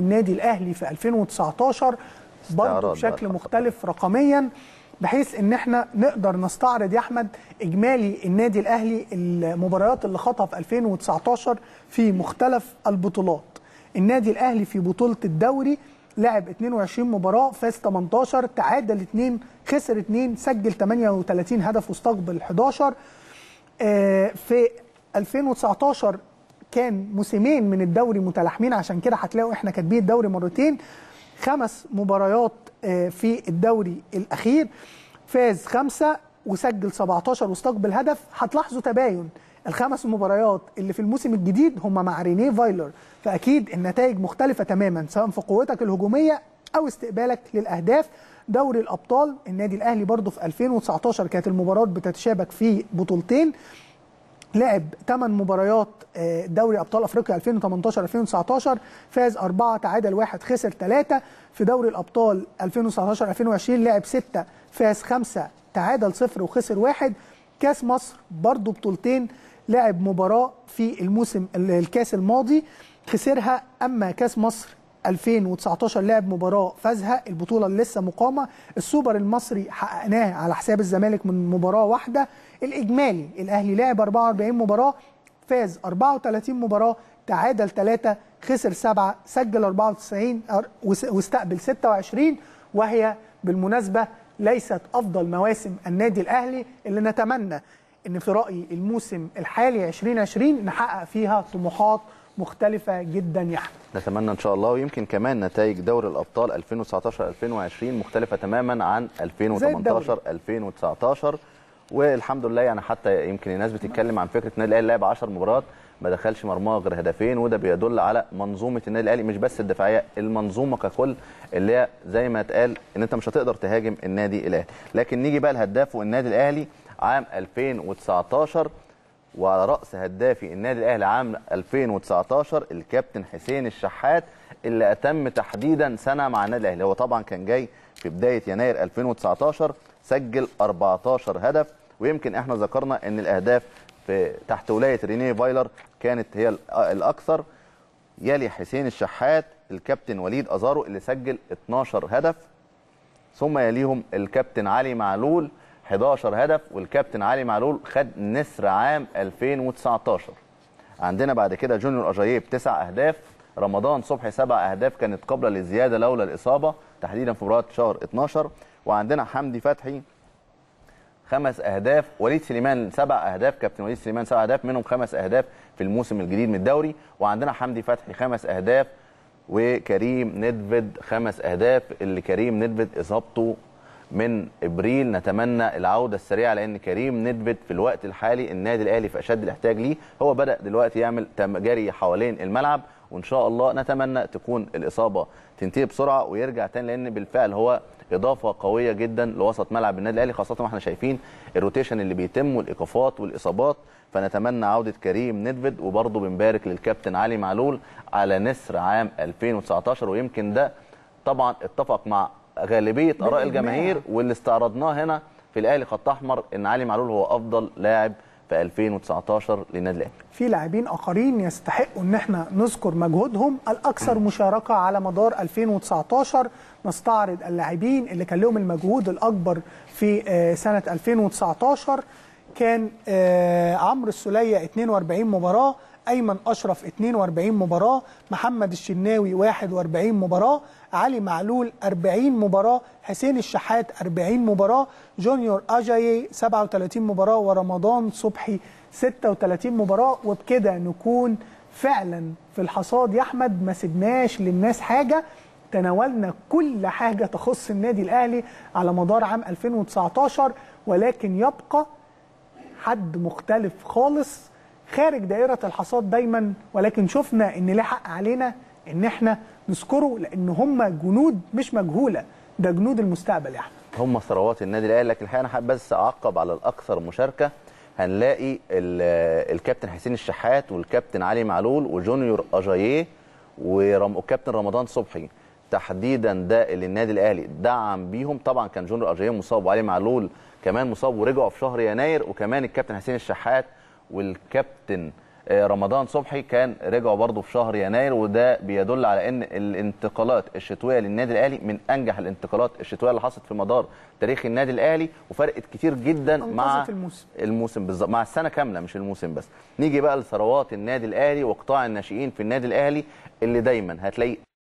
النادي الأهلي في 2019 برضه بشكل. مختلف رقميا بحيث إن إحنا نقدر نستعرض يا أحمد إجمالي النادي الأهلي المباريات اللي خاضها في 2019 في مختلف البطولات النادي الأهلي في بطولة الدوري لعب 22 مباراة فاز 18 تعادل 2 خسر 2 سجل 38 هدف واستقبل 11 آه، في 2019 كان موسمين من الدوري متلاحمين عشان كده هتلاقوا إحنا كاتبين الدوري مرتين. خمس مباريات آه، في الدوري الأخير. فاز خمسة وسجل 17 واستقبل هدف هتلاحظوا تباين. الخمس مباريات اللي في الموسم الجديد هم مع رينيه فايلر. فأكيد النتائج مختلفة تماما سواء في قوتك الهجومية أو استقبالك للأهداف. دوري الأبطال النادي الأهلي برضه في 2019 كانت المباراة بتتشابك في بطولتين. لعب 8 مباريات آه، دوري أبطال أفريقيا 2018 2019 فاز 4 تعادل 1 خسر 3 في دوري الأبطال 2019 2020 لعب 6 فاز 5 تعادل 0 وخسر 1 كاس مصر برضه بطولتين لعب مباراة في الموسم ال- الكاس الماضي خسرها أما كاس مصر 2019 لعب مباراة فازها البطولة اللي لسه مقامة. السوبر المصري حققناه على حساب الزمالك من مباراة واحدة. الإجمالي الأهلي لعب 44 مباراة فاز 34 مباراة تعادل 3 خسر 7 سجل 94 أر- وس- واستقبل 26 وهي بالمناسبة ليست أفضل مواسم النادي الأهلي اللي نتمنى إن في رأيي الموسم الحالي 2020 نحقق فيها طموحات مختلفة جدا يا احمد نتمنى إن شاء الله ويمكن كمان نتائج دوري الأبطال 2019 2020 مختلفة تماما عن 2018 2019 والحمد لله يعني حتى يمكن الناس بتتكلم عن فكرة النادي الأهلي لعب 10 مباريات ما دخلش مرماه غير هدفين وده بيدل على منظومة النادي الأهلي مش بس الدفاعية المنظومة ككل اللي هي زي ما اتقال إن أنت مش هتقدر تهاجم النادي الأهلي. لكن نيجي بقى الهداف والنادي الأهلي عام 2019 وعلى رأس هدافي النادي الأهلي عام 2019 الكابتن حسين الشحات اللي أتم تحديدا سنة مع النادي الأهلي. هو طبعا كان جاي في بداية يناير 2019 سجل 14 هدف. ويمكن إحنا ذكرنا إن الأهداف في تحت ولاية رينيه فايلر كانت هي الأ- الأكثر. يلي حسين الشحات الكابتن وليد أزارو اللي سجل 12 هدف. ثم يليهم الكابتن علي معلول 11 هدف والكابتن علي معلول خد نسر عام 2019 عندنا بعد كده جونيور اجاييه بتسع أهداف رمضان صبحي سبع أهداف كانت قبل للزياده لولا الإصابة تحديدا في مباراة شهر 12 وعندنا حمدي فتحي خمس أهداف وليد سليمان سبع أهداف كابتن وليد سليمان سبع أهداف منهم خمس أهداف في الموسم الجديد من الدوري. وعندنا حمدي فتحي خمس أهداف وكريم ندفد خمس أهداف اللي كريم ندفد إصابته من إبريل نتمنى العودة السريعة لأن كريم ندفد في الوقت الحالي النادي الأهلي في أشد الاحتياج ليه. هو بدأ دلوقتي يعمل جري حوالين الملعب. وإن شاء الله نتمنى تكون الإصابة تنتهي بسرعة ويرجع تاني لأن بالفعل هو إضافة قوية جدا لوسط ملعب النادي الأهلي خاصة وإحنا شايفين الروتيشن اللي بيتم والإيقافات والإصابات. فنتمنى عودة كريم ندفد وبرضه بنبارك للكابتن علي معلول على نسر عام 2019 ويمكن ده طبعا اتفق مع غالبية آراء. الجماهير واللي استعرضناه هنا في الأهلي خط أحمر إن علي معلول هو أفضل لاعب في 2019 للنادي الأهلي. في لاعبين آخرين يستحقوا إن إحنا نذكر مجهودهم. الأكثر مشاركة على مدار 2019 نستعرض اللاعبين اللي كان لهم المجهود الأكبر في آه، سنة 2019 كان آه، عمرو السولية 42 مباراة. أيمن أشرف 42 مباراة محمد الشناوي 41 مباراة علي معلول 40 مباراة حسين الشحات 40 مباراة جونيور أجاي 37 مباراة ورمضان صبحي 36 مباراة وبكده نكون فعلا في الحصاد يا أحمد ما سبناش للناس حاجة تناولنا كل حاجة تخص النادي الأهلي على مدار عام 2019 ولكن يبقى حد مختلف خالص خارج دائرة الحصاد دايما ولكن شفنا إن له حق علينا إن إحنا نذكره لأن هم جنود مش مجهولة. ده جنود المستقبل أحمد. هم ثروات النادي الأهلي. لكن الحقيقة أنا حابب بس أعقب على الأكثر مشاركة. هنلاقي ال- الكابتن حسين الشحات والكابتن علي معلول وجونيور أجاييه والكابتن رمضان صبحي تحديدا ده اللي النادي الأهلي دعم بيهم. طبعا كان جونيور أجاييه مصاب وعلي معلول كمان مصاب ورجعوا في شهر يناير وكمان الكابتن حسين الشحات والكابتن آه، رمضان صبحي كان رجعوا برضه في شهر يناير وده بيدل على إن الانتقالات الشتوية للنادي الأهلي من أنجح الانتقالات الشتوية اللي حصلت في مدار تاريخ النادي الأهلي وفرقت كتير جدا مع الموسم. الموسم بالظبط مع السنة كاملة مش الموسم بس نيجي بقى لثروات النادي الأهلي وقطاع الناشئين في النادي الأهلي اللي دايما هتلاقي